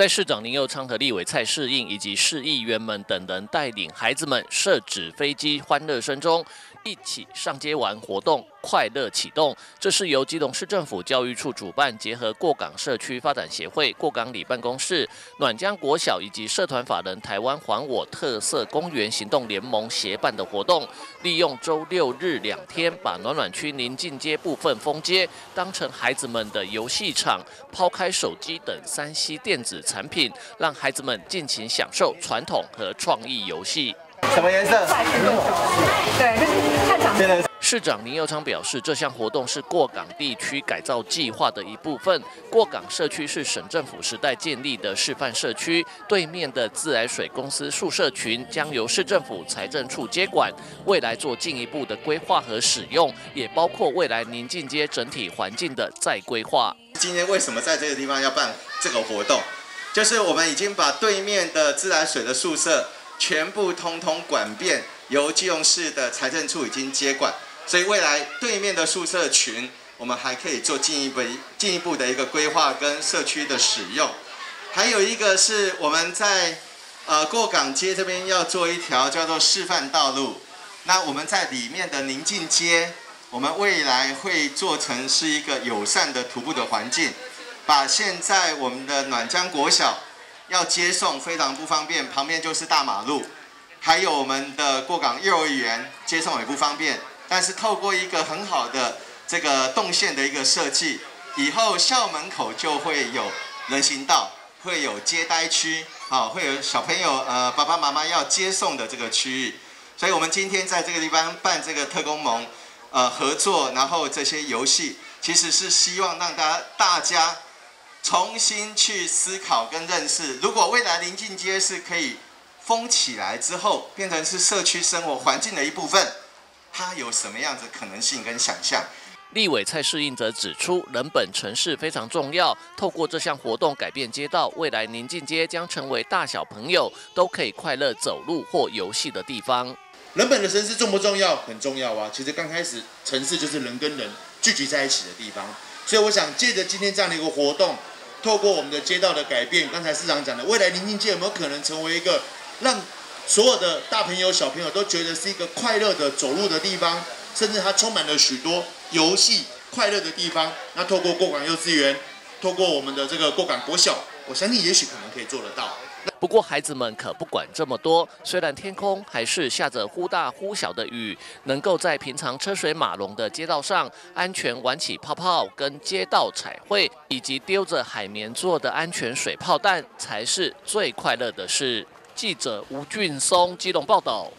在市长林佑昌和立委蔡世应以及市议员们等人带领孩子们设纸飞机欢乐声中。一起上街玩活动，快乐启动。这是由基隆市政府教育处主办，结合过港社区发展协会、过港里办公室、暖江国小以及社团法人台湾还我特色公园行动联盟协办的活动。利用周六日两天，把暖暖区临近街部分封街当成孩子们的游戏场，抛开手机等三 C 电子产品，让孩子们尽情享受传统和创意游戏。什么颜色？对，就是看场。市长林佑昌表示，这项活动是过港地区改造计划的一部分。过港社区是省政府时代建立的示范社区，对面的自来水公司宿舍群将由市政府财政处接管，未来做进一步的规划和使用，也包括未来宁静街整体环境的再规划。今天为什么在这个地方要办这个活动？就是我们已经把对面的自来水的宿舍。全部通通管遍，由基隆市的财政处已经接管，所以未来对面的宿舍群，我们还可以做进一步进一步的一个规划跟社区的使用。还有一个是我们在呃过港街这边要做一条叫做示范道路，那我们在里面的宁静街，我们未来会做成是一个友善的徒步的环境，把现在我们的暖江国小。要接送非常不方便，旁边就是大马路，还有我们的过港幼儿园接送也不方便。但是透过一个很好的这个动线的一个设计，以后校门口就会有人行道，会有接待区，好，会有小朋友呃爸爸妈妈要接送的这个区域。所以我们今天在这个地方办这个特工盟呃合作，然后这些游戏其实是希望让大家大家。重新去思考跟认识，如果未来临近街是可以封起来之后，变成是社区生活环境的一部分，它有什么样子可能性跟想象？立委蔡世应则指出，人本城市非常重要，透过这项活动改变街道，未来宁静街将成为大小朋友都可以快乐走路或游戏的地方。人本的城市重不重要？很重要啊！其实刚开始城市就是人跟人聚集在一起的地方，所以我想借着今天这样的一个活动。透过我们的街道的改变，刚才市长讲的，未来宁静街有没有可能成为一个让所有的大朋友小朋友都觉得是一个快乐的走路的地方，甚至它充满了许多游戏快乐的地方？那透过过港幼稚园，透过我们的这个过港国小，我相信也许可能可以做得到。不过孩子们可不管这么多，虽然天空还是下着忽大忽小的雨，能够在平常车水马龙的街道上安全玩起泡泡、跟街道彩绘，以及丢着海绵做的安全水炮弹，才是最快乐的事。记者吴俊松基隆报道。